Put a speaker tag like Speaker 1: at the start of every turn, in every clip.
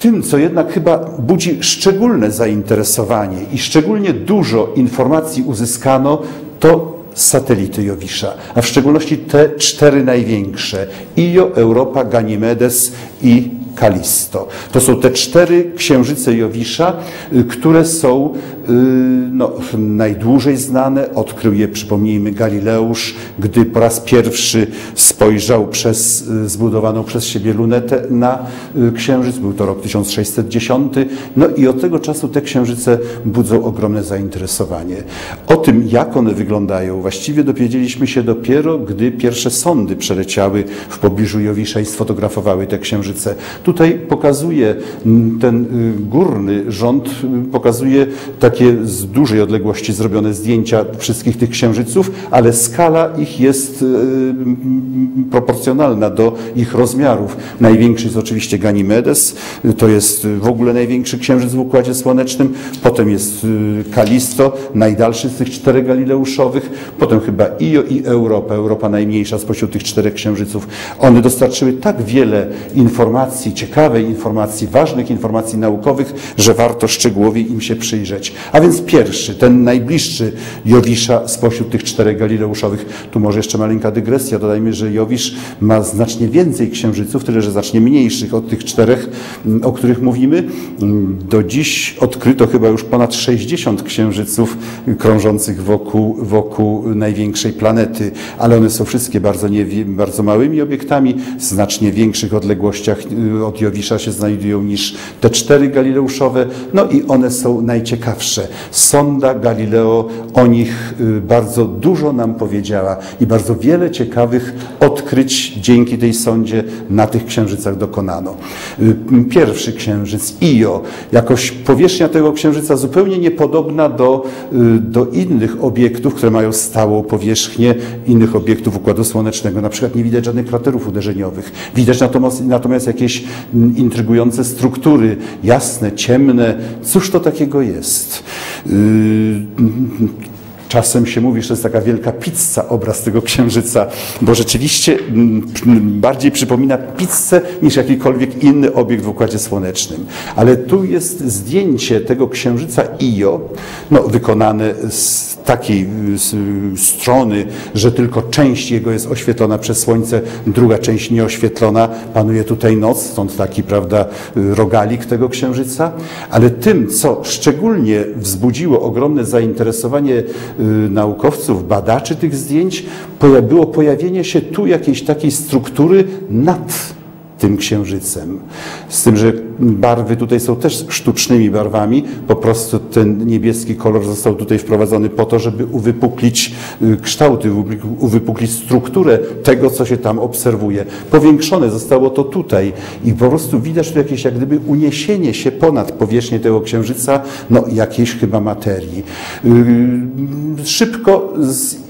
Speaker 1: Tym, co jednak chyba budzi szczególne zainteresowanie i szczególnie dużo informacji uzyskano, to satelity Jowisza, a w szczególności te cztery największe: Io, Europa, Ganymedes i Kalisto. To są te cztery księżyce Jowisza, y, które są y, no, najdłużej znane. Odkrył je, przypomnijmy, Galileusz, gdy po raz pierwszy spojrzał przez y, zbudowaną przez siebie lunetę na księżyc. Był to rok 1610. No i od tego czasu te księżyce budzą ogromne zainteresowanie. O tym, jak one wyglądają, właściwie dowiedzieliśmy się dopiero, gdy pierwsze sondy przeleciały w pobliżu Jowisza i sfotografowały te księżyce. Tutaj pokazuje ten y, górny rząd, y, pokazuje takie z dużej odległości zrobione zdjęcia wszystkich tych księżyców, ale skala ich jest y, proporcjonalna do ich rozmiarów. Największy jest oczywiście Ganymedes, to jest w ogóle największy księżyc w Układzie Słonecznym, potem jest Kalisto, najdalszy z tych czterech galileuszowych, potem chyba Io i Europa, Europa najmniejsza spośród tych czterech księżyców. One dostarczyły tak wiele informacji, ciekawej informacji, ważnych informacji naukowych, że warto szczegółowiej im się przyjrzeć. A więc pierwszy, ten najbliższy Jowisza spośród tych czterech galileuszowych. Tu może jeszcze maleńka dygresja. Dodajmy, że Jowisz ma znacznie więcej księżyców, tyle że znacznie mniejszych od tych czterech, mm, o których mówimy. Do dziś odkryto chyba już ponad 60 księżyców krążących wokół, wokół największej planety, ale one są wszystkie bardzo, nie, bardzo małymi obiektami, w znacznie większych odległościach y, od Jowisza się znajdują niż te cztery galileuszowe, no i one są najciekawsze. Sonda Galileo o nich y, bardzo dużo nam powiedziała i bardzo wiele ciekawych odkryć dzięki tej sondzie na tych księżycach dokonano. Y, pierwszy księżyc, Io, jakoś powierzchnia tego księżyca zupełnie niepodobna do, do innych obiektów, które mają stałą powierzchnię, innych obiektów Układu Słonecznego. Na przykład nie widać żadnych kraterów uderzeniowych. Widać natomiast, natomiast jakieś intrygujące struktury, jasne, ciemne. Cóż to takiego jest? Czasem się mówi, że to jest taka wielka pizza obraz tego księżyca, bo rzeczywiście mm, bardziej przypomina pizzę niż jakikolwiek inny obiekt w Układzie Słonecznym. Ale tu jest zdjęcie tego księżyca Io, no, wykonane z takiej strony, że tylko część jego jest oświetlona przez słońce, druga część nieoświetlona. Panuje tutaj noc, stąd taki, prawda, rogalik tego księżyca. Ale tym, co szczególnie wzbudziło ogromne zainteresowanie naukowców, badaczy tych zdjęć, było pojawienie się tu jakiejś takiej struktury nad tym księżycem. Z tym, że barwy tutaj są też sztucznymi barwami, po prostu ten niebieski kolor został tutaj wprowadzony po to, żeby uwypuklić y, kształty, uwypuklić strukturę tego, co się tam obserwuje. Powiększone zostało to tutaj i po prostu widać tu jakieś jak gdyby uniesienie się ponad powierzchnię tego księżyca, no jakiejś chyba materii. Y, szybko z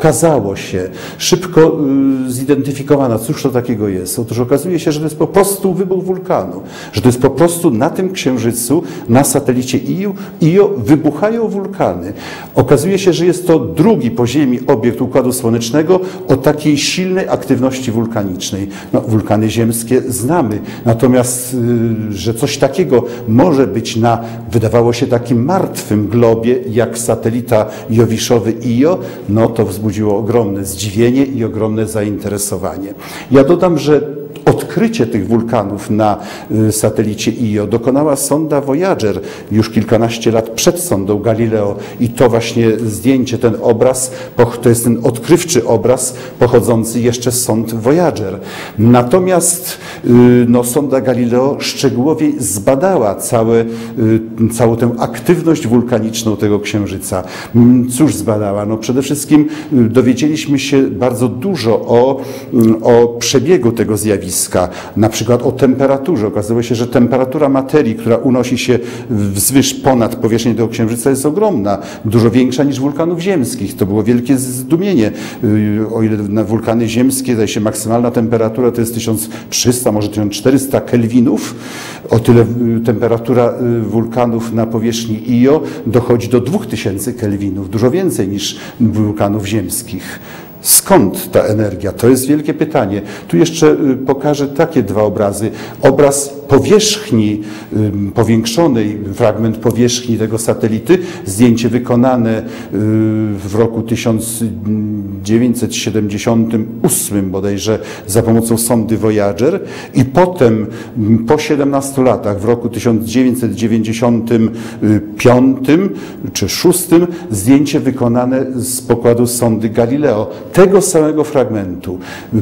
Speaker 1: okazało się, szybko y, zidentyfikowano, cóż to takiego jest. Otóż okazuje się, że to jest po prostu wybuch wulkanu, że to jest po prostu na tym księżycu, na satelicie Io, Io wybuchają wulkany. Okazuje się, że jest to drugi po Ziemi obiekt Układu Słonecznego o takiej silnej aktywności wulkanicznej. No, wulkany ziemskie znamy, natomiast, y, że coś takiego może być na, wydawało się, takim martwym globie, jak satelita Jowiszowy Io, no to wzbudziło wzbudziło ogromne zdziwienie i ogromne zainteresowanie. Ja dodam, że odkrycie tych wulkanów na y, satelicie Io dokonała sonda Voyager już kilkanaście lat przed sondą Galileo i to właśnie zdjęcie, ten obraz, to jest ten odkrywczy obraz pochodzący jeszcze z sond Voyager. Natomiast y, no, sonda Galileo szczegółowiej zbadała całe, y, całą tę aktywność wulkaniczną tego księżyca. Mm, cóż zbadała? No, przede wszystkim dowiedzieliśmy się bardzo dużo o, mm, o przebiegu tego zjawiska zjawiska, na przykład o temperaturze. Okazało się, że temperatura materii, która unosi się wzwyż ponad powierzchnię tego księżyca jest ogromna, dużo większa niż wulkanów ziemskich. To było wielkie zdumienie. Y, o ile na wulkany ziemskie, zdaje się, maksymalna temperatura to jest 1300, może 1400 kelwinów, o tyle y, temperatura y, wulkanów na powierzchni Io dochodzi do 2000 kelwinów, dużo więcej niż wulkanów ziemskich. Skąd ta energia? To jest wielkie pytanie. Tu jeszcze y, pokażę takie dwa obrazy. Obraz powierzchni powiększonej, fragment powierzchni tego satelity, zdjęcie wykonane y, w roku 1978 bodajże za pomocą sondy Voyager i potem po 17 latach w roku 1995 czy 6 zdjęcie wykonane z pokładu sondy Galileo tego samego fragmentu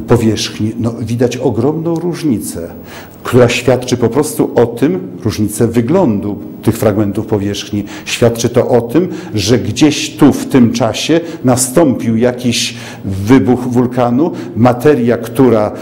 Speaker 1: powierzchni, no, widać ogromną różnicę, która świadczy po prostu o tym, różnicę wyglądu tych fragmentów powierzchni. Świadczy to o tym, że gdzieś tu w tym czasie nastąpił jakiś wybuch wulkanu, materia, która y,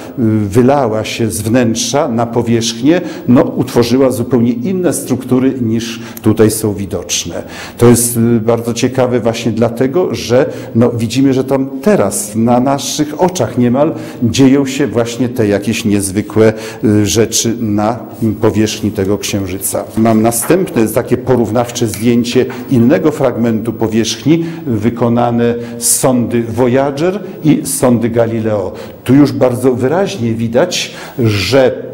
Speaker 1: wylała się z wnętrza na powierzchnię, no, utworzyła zupełnie inne struktury niż tutaj są widoczne. To jest y, bardzo ciekawe właśnie dlatego, że no, widzimy, że tam teraz na naszych oczach niemal dzieją się właśnie te jakieś niezwykłe y, rzeczy na powierzchni tego księżyca. Mam następne takie porównawcze zdjęcie innego fragmentu powierzchni wykonane z sondy Voyager i sondy Galileo. Tu już bardzo wyraźnie widać, że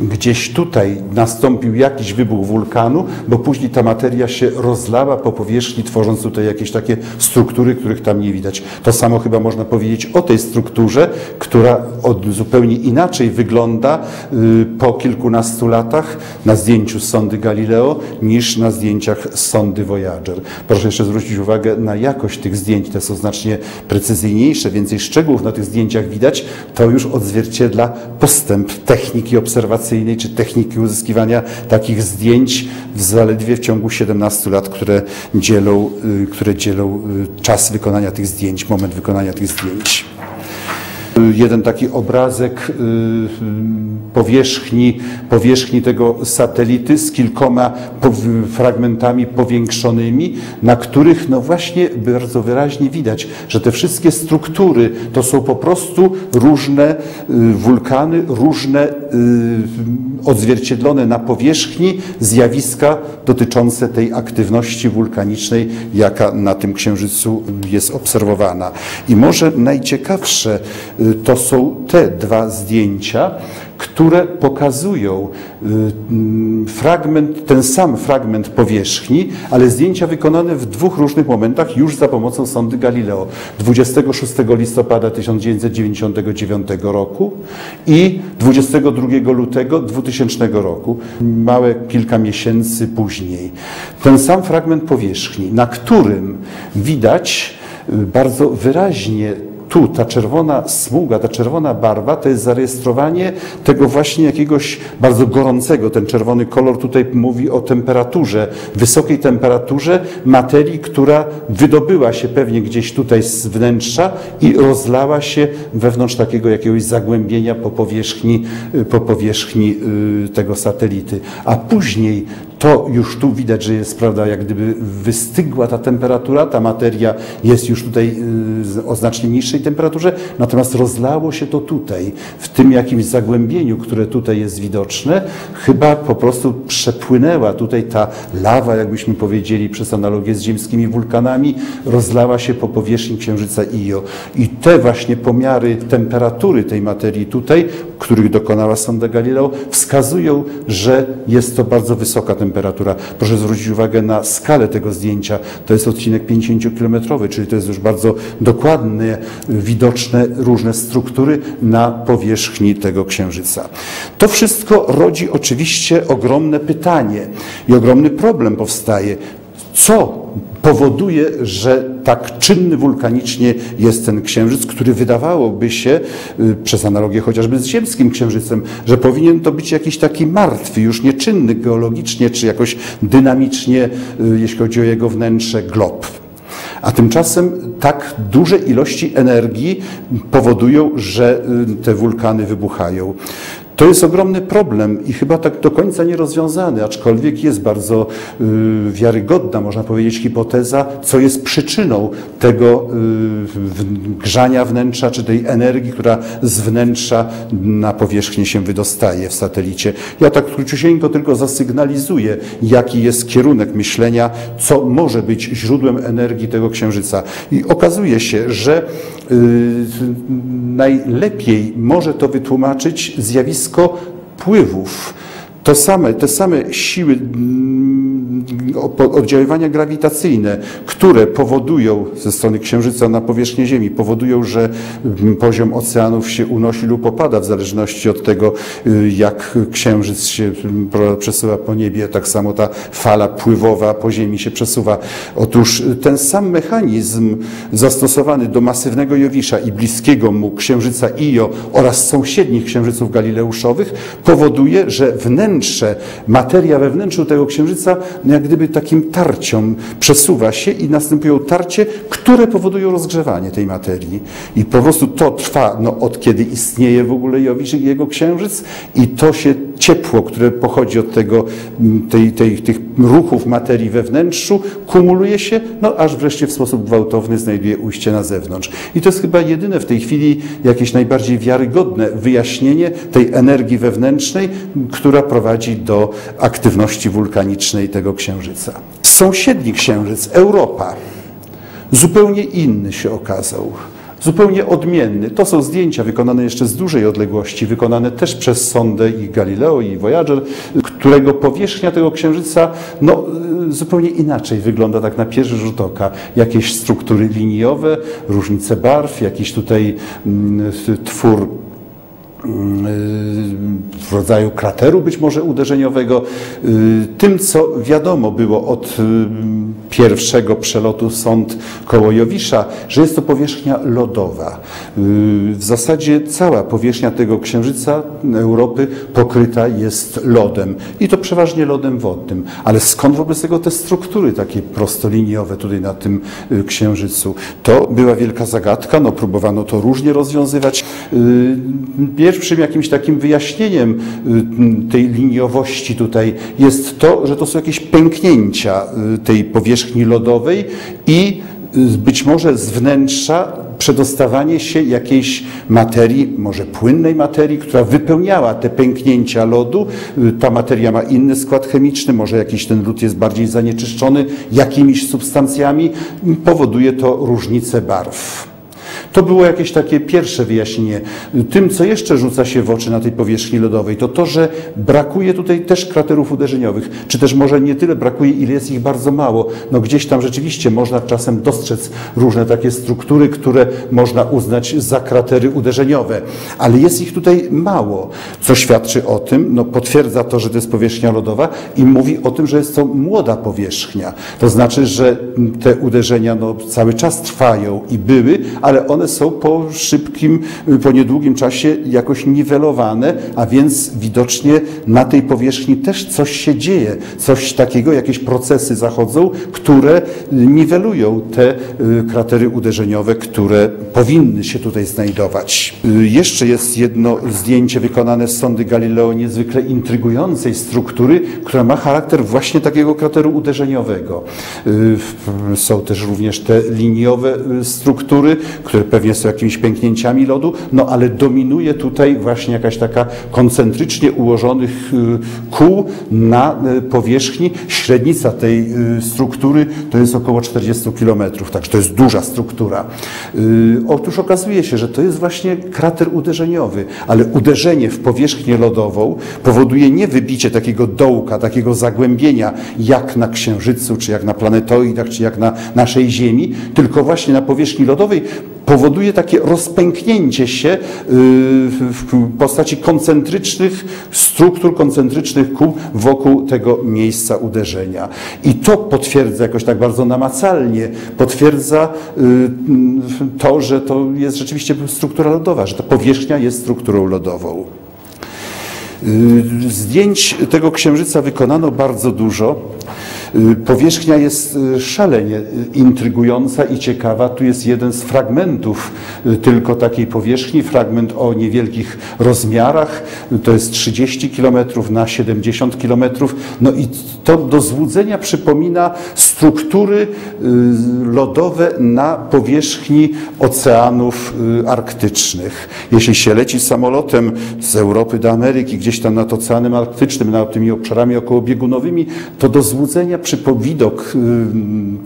Speaker 1: gdzieś tutaj nastąpił jakiś wybuch wulkanu, bo później ta materia się rozlała po powierzchni, tworząc tutaj jakieś takie struktury, których tam nie widać. To samo chyba można powiedzieć o tej strukturze, która od, zupełnie inaczej wygląda y, po kilkunastu latach na zdjęciu z sondy Galileo niż na zdjęciach z sondy Voyager. Proszę jeszcze zwrócić uwagę na jakość tych zdjęć. Te są znacznie precyzyjniejsze, więcej szczegółów na tych zdjęciach widać. To już odzwierciedla postęp techniki obserwacyjnej czy techniki uzyskiwania takich zdjęć w zaledwie w ciągu 17 lat, które dzielą, y, które dzielą y, czas wykonania tych zdjęć, moment wykonania tych zdjęć. Jeden taki obrazek y, powierzchni, powierzchni tego satelity z kilkoma fragmentami powiększonymi, na których no właśnie bardzo wyraźnie widać, że te wszystkie struktury to są po prostu różne y, wulkany, różne y, odzwierciedlone na powierzchni zjawiska dotyczące tej aktywności wulkanicznej, jaka na tym księżycu jest obserwowana. I może najciekawsze to są te dwa zdjęcia, które pokazują y, mm, fragment, ten sam fragment powierzchni, ale zdjęcia wykonane w dwóch różnych momentach już za pomocą sondy Galileo. 26 listopada 1999 roku i 22 lutego 2000 roku, małe kilka miesięcy później. Ten sam fragment powierzchni, na którym widać y, bardzo wyraźnie tu ta czerwona smuga, ta czerwona barwa to jest zarejestrowanie tego właśnie jakiegoś bardzo gorącego. Ten czerwony kolor tutaj mówi o temperaturze, wysokiej temperaturze materii, która wydobyła się pewnie gdzieś tutaj z wnętrza i rozlała się wewnątrz takiego jakiegoś zagłębienia po powierzchni, po powierzchni y, tego satelity. A później to już tu widać, że jest, prawda, jak gdyby wystygła ta temperatura, ta materia jest już tutaj y, o znacznie niższej temperaturze, natomiast rozlało się to tutaj, w tym jakimś zagłębieniu, które tutaj jest widoczne, chyba po prostu przepłynęła tutaj ta lawa, jakbyśmy powiedzieli przez analogię z ziemskimi wulkanami, rozlała się po powierzchni Księżyca Io. I te właśnie pomiary temperatury tej materii tutaj, których dokonała sonda Galileo, wskazują, że jest to bardzo wysoka temperatura temperatura. Proszę zwrócić uwagę na skalę tego zdjęcia. To jest odcinek 50-kilometrowy, czyli to jest już bardzo dokładne, widoczne różne struktury na powierzchni tego księżyca. To wszystko rodzi oczywiście ogromne pytanie i ogromny problem powstaje. Co powoduje, że tak czynny wulkanicznie jest ten księżyc, który wydawałoby się, y, przez analogię chociażby z ziemskim księżycem, że powinien to być jakiś taki martwy, już nieczynny geologicznie czy jakoś dynamicznie, y, jeśli chodzi o jego wnętrze, glob. A tymczasem tak duże ilości energii powodują, że y, te wulkany wybuchają. To jest ogromny problem i chyba tak do końca nierozwiązany, aczkolwiek jest bardzo y, wiarygodna, można powiedzieć, hipoteza, co jest przyczyną tego y, grzania wnętrza, czy tej energii, która z wnętrza na powierzchnię się wydostaje w satelicie. Ja tak króciusieńko tylko zasygnalizuję, jaki jest kierunek myślenia, co może być źródłem energii tego księżyca. I okazuje się, że y, najlepiej może to wytłumaczyć zjawisko pływów. To same, te same siły mm, oddziaływania grawitacyjne, które powodują ze strony Księżyca na powierzchnię Ziemi, powodują, że mm, poziom oceanów się unosi lub opada w zależności od tego, y, jak Księżyc się mm, przesuwa po niebie, tak samo ta fala pływowa po Ziemi się przesuwa. Otóż ten sam mechanizm zastosowany do masywnego Jowisza i bliskiego mu Księżyca Io oraz sąsiednich księżyców galileuszowych powoduje, że wnętrze, materia we wnętrzu tego Księżyca no jak gdyby takim tarcią przesuwa się i następują tarcie, które powodują rozgrzewanie tej materii. I po prostu to trwa no, od kiedy istnieje w ogóle Jowisz i jego księżyc i to się ciepło, które pochodzi od tego, tej, tej, tych ruchów materii we wnętrzu, kumuluje się, no aż wreszcie w sposób gwałtowny znajduje ujście na zewnątrz. I to jest chyba jedyne w tej chwili jakieś najbardziej wiarygodne wyjaśnienie tej energii wewnętrznej, która prowadzi do aktywności wulkanicznej tego księżyca. Sąsiedni księżyc, Europa, zupełnie inny się okazał zupełnie odmienny. To są zdjęcia wykonane jeszcze z dużej odległości, wykonane też przez sondę i Galileo i Voyager, którego powierzchnia tego księżyca no, zupełnie inaczej wygląda tak na pierwszy rzut oka. Jakieś struktury liniowe, różnice barw, jakiś tutaj mm, twór w rodzaju krateru być może uderzeniowego. Tym, co wiadomo było od pierwszego przelotu sąd koło Jowisza, że jest to powierzchnia lodowa. W zasadzie cała powierzchnia tego księżyca Europy pokryta jest lodem i to przeważnie lodem wodnym. Ale skąd wobec tego te struktury takie prostoliniowe tutaj na tym y, księżycu? To była wielka zagadka, no próbowano to różnie rozwiązywać. Pierwszym jakimś takim wyjaśnieniem y, tej liniowości tutaj jest to, że to są jakieś pęknięcia y, tej powierzchni lodowej i y, być może z wnętrza przedostawanie się jakiejś materii, może płynnej materii, która wypełniała te pęknięcia lodu. Ta materia ma inny skład chemiczny, może jakiś ten lód jest bardziej zanieczyszczony jakimiś substancjami. Powoduje to różnicę barw. To było jakieś takie pierwsze wyjaśnienie. Tym, co jeszcze rzuca się w oczy na tej powierzchni lodowej, to to, że brakuje tutaj też kraterów uderzeniowych, czy też może nie tyle brakuje, ile jest ich bardzo mało. No gdzieś tam rzeczywiście można czasem dostrzec różne takie struktury, które można uznać za kratery uderzeniowe, ale jest ich tutaj mało, co świadczy o tym, no potwierdza to, że to jest powierzchnia lodowa i mówi o tym, że jest to młoda powierzchnia. To znaczy, że te uderzenia no, cały czas trwają i były, ale one są po szybkim, po niedługim czasie jakoś niwelowane, a więc widocznie na tej powierzchni też coś się dzieje, coś takiego, jakieś procesy zachodzą, które niwelują te y, kratery uderzeniowe, które powinny się tutaj znajdować. Y, jeszcze jest jedno zdjęcie wykonane z sondy Galileo niezwykle intrygującej struktury, która ma charakter właśnie takiego krateru uderzeniowego. Y, są też również te liniowe struktury, które pewnie są jakimiś pęknięciami lodu, no ale dominuje tutaj właśnie jakaś taka koncentrycznie ułożonych y, kół na y, powierzchni. Średnica tej y, struktury to jest około 40 km, także to jest duża struktura. Otóż okazuje się, że to jest właśnie krater uderzeniowy, ale uderzenie w powierzchnię lodową powoduje nie wybicie takiego dołka, takiego zagłębienia jak na Księżycu, czy jak na planetoidach, czy jak na naszej Ziemi, tylko właśnie na powierzchni lodowej powoduje takie rozpęknięcie się y, w postaci koncentrycznych struktur, koncentrycznych kół wokół tego miejsca uderzenia. I to potwierdza jakoś tak bardzo namacalnie, potwierdza y, to, że to jest rzeczywiście struktura lodowa, że ta powierzchnia jest strukturą lodową. Y, zdjęć tego księżyca wykonano bardzo dużo. Y, powierzchnia jest y, szalenie y, intrygująca i ciekawa. Tu jest jeden z fragmentów tylko takiej powierzchni, fragment o niewielkich rozmiarach. To jest 30 km na 70 km. No i to do złudzenia przypomina struktury lodowe na powierzchni oceanów arktycznych. Jeśli się leci samolotem z Europy do Ameryki, gdzieś tam nad Oceanem Arktycznym, nad tymi obszarami okołobiegunowymi, to do złudzenia, widok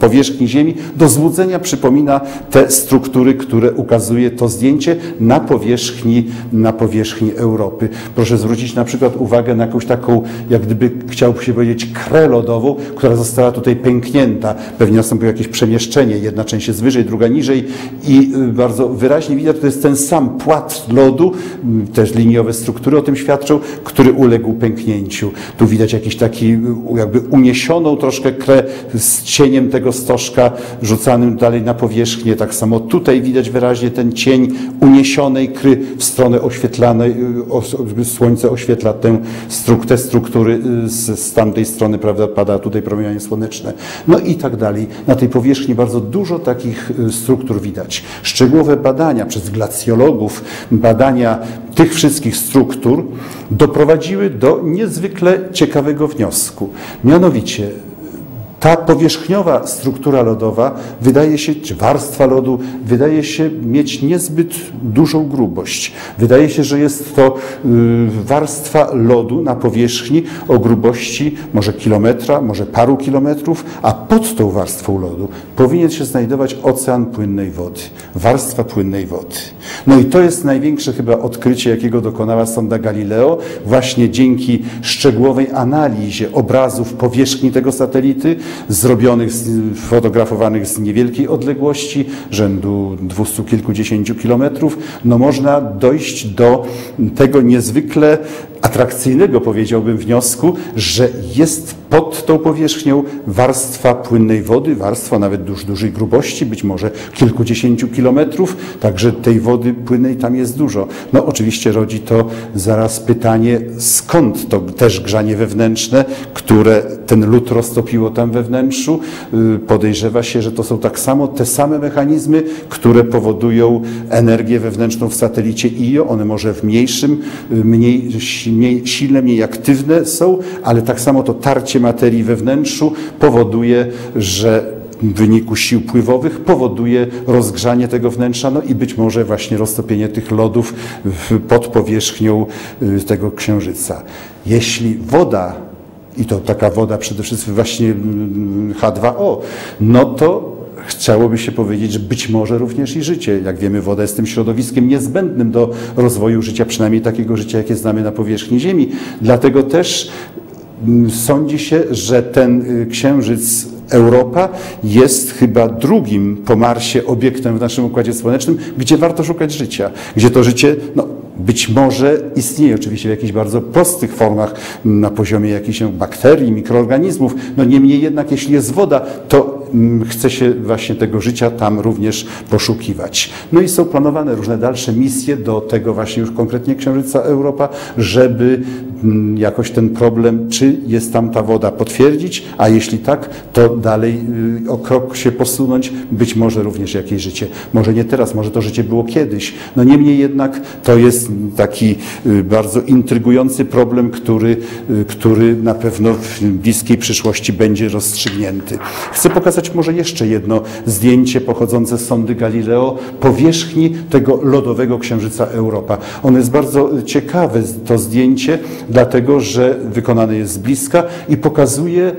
Speaker 1: powierzchni Ziemi, do złudzenia przypomina te struktury, które ukazuje to zdjęcie na powierzchni, na powierzchni Europy. Proszę zwrócić na przykład uwagę na jakąś taką, jak gdyby chciałby się powiedzieć, krę lodową, która została tutaj pęknięta. Pewnie nastąpiło jakieś przemieszczenie, jedna część jest wyżej, druga niżej i y, bardzo wyraźnie widać, to jest ten sam płat lodu, też liniowe struktury o tym świadczą, który uległ pęknięciu. Tu widać jakiś taki jakby uniesioną troszkę krę z cieniem tego stożka rzucanym dalej na powierzchnię. Tak samo tutaj widać wyraźnie ten cień uniesionej kry w stronę oświetlanej. Słońce oświetla tę, te struktury z, z tamtej strony, prawda, pada tutaj promieniowanie słoneczne. No i tak dalej. Na tej powierzchni bardzo dużo takich y, struktur widać. Szczegółowe badania przez glacjologów, badania tych wszystkich struktur doprowadziły do niezwykle ciekawego wniosku. Mianowicie ta powierzchniowa struktura lodowa wydaje się, czy warstwa lodu wydaje się mieć niezbyt dużą grubość. Wydaje się, że jest to y, warstwa lodu na powierzchni o grubości może kilometra, może paru kilometrów, a pod tą warstwą lodu powinien się znajdować ocean płynnej wody, warstwa płynnej wody. No i to jest największe chyba odkrycie, jakiego dokonała sonda Galileo, właśnie dzięki szczegółowej analizie obrazów powierzchni tego satelity, zrobionych, fotografowanych z niewielkiej odległości, rzędu dwustu kilkudziesięciu kilometrów, no można dojść do tego niezwykle atrakcyjnego, powiedziałbym, wniosku, że jest pod tą powierzchnią warstwa płynnej wody, warstwa nawet duż, dużej grubości, być może kilkudziesięciu kilometrów, także tej wody płynnej tam jest dużo. No oczywiście rodzi to zaraz pytanie, skąd to też grzanie wewnętrzne, które ten lód roztopiło tam we wnętrzu. Y, podejrzewa się, że to są tak samo te same mechanizmy, które powodują energię wewnętrzną w satelicie IO. One może w mniejszym, y, mniej mniej silne, mniej aktywne są, ale tak samo to tarcie materii we wnętrzu powoduje, że w wyniku sił pływowych powoduje rozgrzanie tego wnętrza, no i być może właśnie roztopienie tych lodów pod powierzchnią y, tego księżyca. Jeśli woda i to taka woda przede wszystkim właśnie mm, H2O, no to chciałoby się powiedzieć, że być może również i życie. Jak wiemy, woda jest tym środowiskiem niezbędnym do rozwoju życia, przynajmniej takiego życia, jakie znamy na powierzchni Ziemi. Dlatego też mm, sądzi się, że ten y, księżyc Europa jest chyba drugim po Marsie obiektem w naszym Układzie Słonecznym, gdzie warto szukać życia, gdzie to życie no, być może istnieje oczywiście w jakichś bardzo prostych formach na poziomie jakichś bakterii, mikroorganizmów, no niemniej jednak jeśli jest woda, to chce się właśnie tego życia tam również poszukiwać. No i są planowane różne dalsze misje do tego właśnie już konkretnie Księżyca Europa, żeby jakoś ten problem, czy jest tam ta woda, potwierdzić, a jeśli tak, to dalej y, o krok się posunąć, być może również jakieś życie. Może nie teraz, może to życie było kiedyś. No niemniej jednak to jest taki y, bardzo intrygujący problem, który, y, który na pewno w bliskiej przyszłości będzie rozstrzygnięty. Chcę pokazać może jeszcze jedno zdjęcie pochodzące z sondy Galileo powierzchni tego lodowego księżyca Europa. Ono jest bardzo ciekawe, to zdjęcie, dlatego że wykonane jest z bliska i pokazuje, y,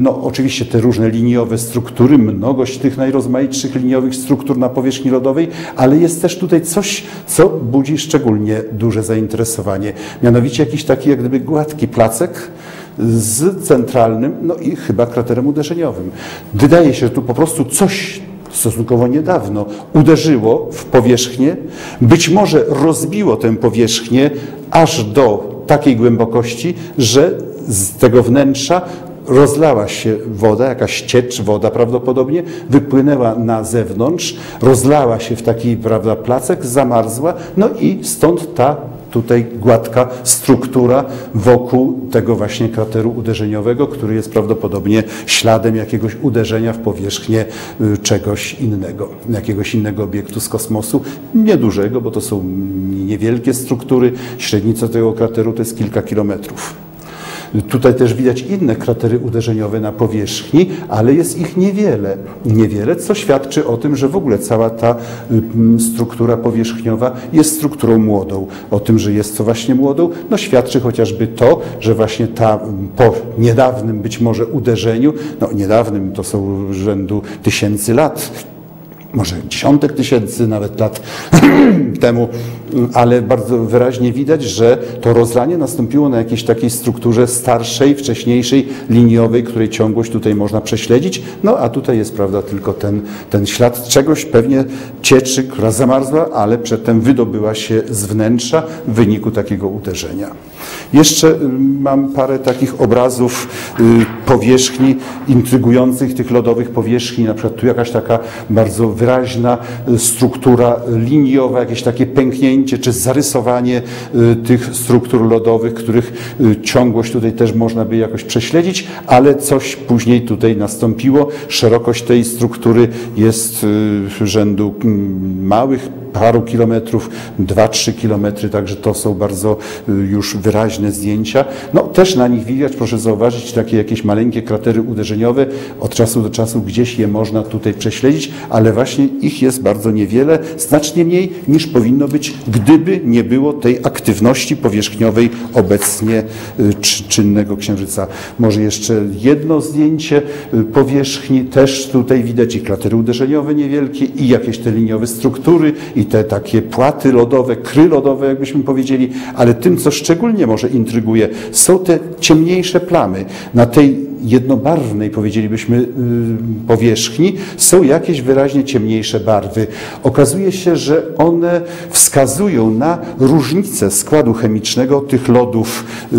Speaker 1: no oczywiście te różne liniowe struktury, mnogość tych najrozmaitszych liniowych struktur na powierzchni lodowej, ale jest też tutaj coś, co budzi szczególnie duże zainteresowanie. Mianowicie jakiś taki jak gdyby gładki placek z centralnym, no i chyba kraterem uderzeniowym. Wydaje się, że tu po prostu coś stosunkowo niedawno uderzyło w powierzchnię, być może rozbiło tę powierzchnię aż do takiej głębokości, że z tego wnętrza rozlała się woda, jakaś ciecz, woda prawdopodobnie, wypłynęła na zewnątrz, rozlała się w taki prawda, placek, zamarzła, no i stąd ta tutaj gładka struktura wokół tego właśnie krateru uderzeniowego, który jest prawdopodobnie śladem jakiegoś uderzenia w powierzchnię y, czegoś innego, jakiegoś innego obiektu z kosmosu. Niedużego, bo to są niewielkie struktury. Średnica tego krateru to jest kilka kilometrów. Tutaj też widać inne kratery uderzeniowe na powierzchni, ale jest ich niewiele. Niewiele, co świadczy o tym, że w ogóle cała ta y, struktura powierzchniowa jest strukturą młodą. O tym, że jest to właśnie młodą, no świadczy chociażby to, że właśnie ta po niedawnym być może uderzeniu, no niedawnym to są rzędu tysięcy lat, może dziesiątek tysięcy nawet lat temu, ale bardzo wyraźnie widać, że to rozlanie nastąpiło na jakiejś takiej strukturze starszej, wcześniejszej, liniowej, której ciągłość tutaj można prześledzić. No a tutaj jest, prawda, tylko ten, ten ślad czegoś, pewnie cieczy, która zamarzła, ale przedtem wydobyła się z wnętrza w wyniku takiego uderzenia. Jeszcze y, mam parę takich obrazów y, powierzchni intrygujących, tych lodowych powierzchni, na przykład tu jakaś taka bardzo wyraźna y, struktura liniowa, jakieś takie pęknięcie czy zarysowanie tych struktur lodowych, których ciągłość tutaj też można by jakoś prześledzić, ale coś później tutaj nastąpiło. Szerokość tej struktury jest rzędu mm, małych, paru kilometrów, 2-3 kilometry, także to są bardzo y, już wyraźne zdjęcia. No też na nich widać, proszę zauważyć, takie jakieś maleńkie kratery uderzeniowe. Od czasu do czasu gdzieś je można tutaj prześledzić, ale właśnie ich jest bardzo niewiele, znacznie mniej niż powinno być, gdyby nie było tej aktywności powierzchniowej obecnie y, czynnego Księżyca. Może jeszcze jedno zdjęcie y, powierzchni, też tutaj widać i kratery uderzeniowe niewielkie i jakieś te liniowe struktury i te takie płaty lodowe, kry lodowe, jakbyśmy powiedzieli, ale tym, co szczególnie może intryguje, są te ciemniejsze plamy. Na tej jednobarwnej, powiedzielibyśmy, y, powierzchni są jakieś wyraźnie ciemniejsze barwy. Okazuje się, że one wskazują na różnicę składu chemicznego tych lodów y,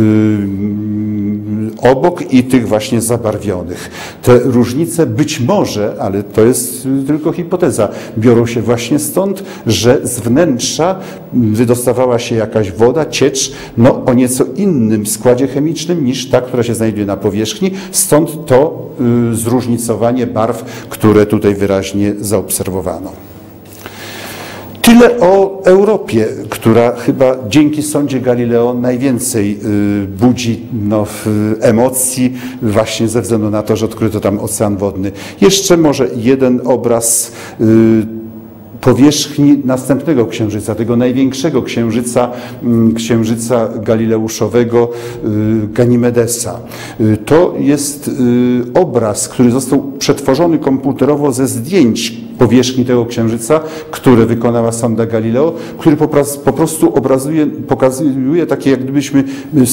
Speaker 1: obok i tych właśnie zabarwionych. Te różnice być może, ale to jest tylko hipoteza, biorą się właśnie stąd, że z wnętrza wydostawała się jakaś woda, ciecz, no o nieco innym składzie chemicznym niż ta, która się znajduje na powierzchni. Stąd to y, zróżnicowanie barw, które tutaj wyraźnie zaobserwowano. Tyle o Europie, która chyba dzięki sądzie Galileo najwięcej y, budzi no, emocji właśnie ze względu na to, że odkryto tam ocean wodny. Jeszcze może jeden obraz y, powierzchni następnego księżyca, tego największego księżyca, mm, księżyca galileuszowego y, Ganimedesa. To jest obraz, który został przetworzony komputerowo ze zdjęć powierzchni tego księżyca, które wykonała sonda Galileo, który po prostu obrazuje, pokazuje takie jak gdybyśmy,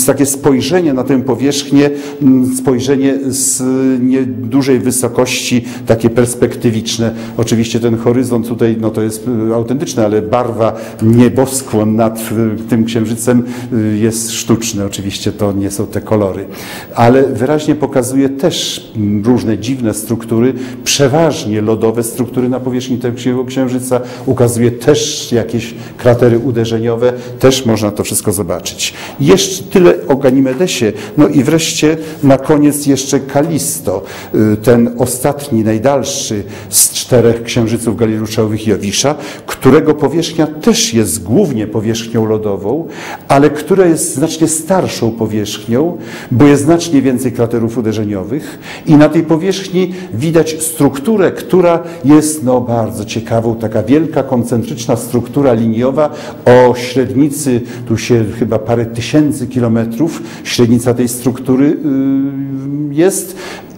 Speaker 1: takie spojrzenie na tę powierzchnię, mm, spojrzenie z niedużej wysokości, takie perspektywiczne. Oczywiście ten horyzont tutaj, no to jest y, autentyczne, ale barwa, nieboskłon nad y, tym księżycem y, jest sztuczny. Oczywiście to nie są te kolory. Ale wyraźnie pokazuje też mm, różne dziwne struktury, przeważnie lodowe struktury na powierzchni tego księżyca, ukazuje też jakieś kratery uderzeniowe, też można to wszystko zobaczyć. Jeszcze tyle o Ganimedesie. No i wreszcie na koniec jeszcze Kalisto, ten ostatni, najdalszy z czterech księżyców galileuszowich Jowisza, którego powierzchnia też jest głównie powierzchnią lodową, ale która jest znacznie starszą powierzchnią, bo jest znacznie więcej kraterów uderzeniowych i na tej powierzchni widać strukturę, która jest no, bardzo ciekawą, taka wielka, koncentryczna struktura liniowa o średnicy, tu się chyba parę tysięcy kilometrów, średnica tej struktury yy, jest. Y,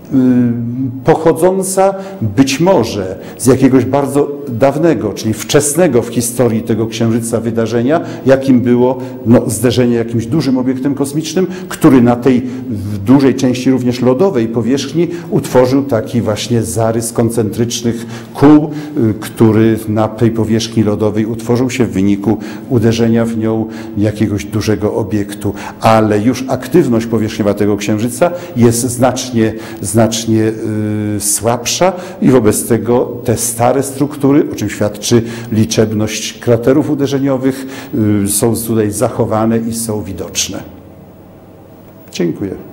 Speaker 1: pochodząca być może z jakiegoś bardzo dawnego, czyli wczesnego w historii tego księżyca wydarzenia, jakim było no, zderzenie jakimś dużym obiektem kosmicznym, który na tej dużej części również lodowej powierzchni utworzył taki właśnie zarys koncentrycznych kół, y, który na tej powierzchni lodowej utworzył się w wyniku uderzenia w nią jakiegoś dużego obiektu. Ale już aktywność powierzchniowa tego księżyca jest znacznie, znacznie znacznie y, słabsza i wobec tego te stare struktury, o czym świadczy liczebność kraterów uderzeniowych, y, są tutaj zachowane i są widoczne. Dziękuję.